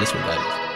this one, guys.